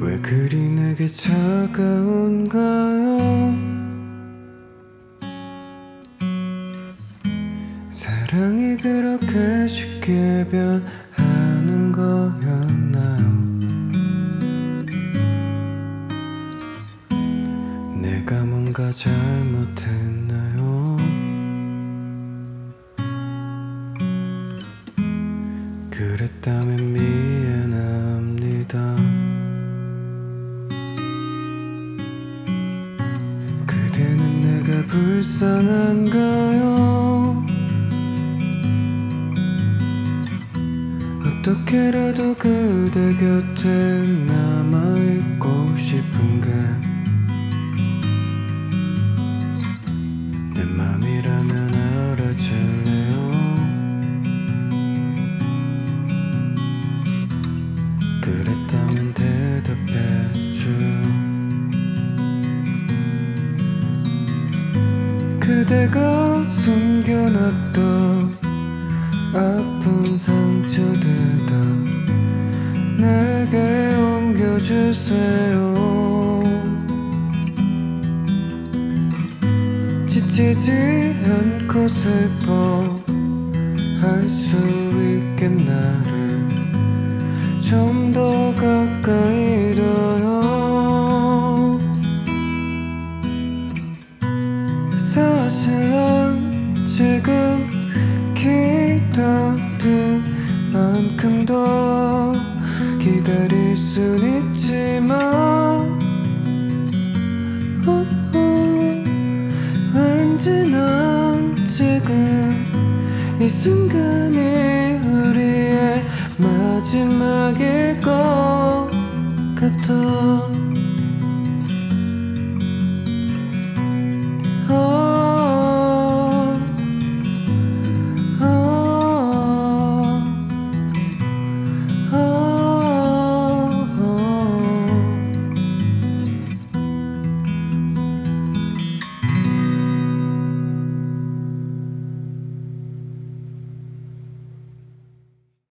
왜 그리 내게 차가운가요? 사랑이 그렇게 쉽게 변하는 거였나요? 내가 뭔가 잘못했나요? 그랬다면 미안합니다 불쌍한가요? 어떻게라도 그대 곁에 남아있고 싶은 게 내 맘이라면 알아줄래요? 그랬 그대가 숨겨놨던 아픈 상처들 다 내게 옮겨주세요. 지치지 않고 슬퍼 할 수 있게 나 사실 난 지금 기다린 만큼 더 기다릴 순 있지만 우우, 왠지 난 지금 이 순간이 우리의 마지막일 것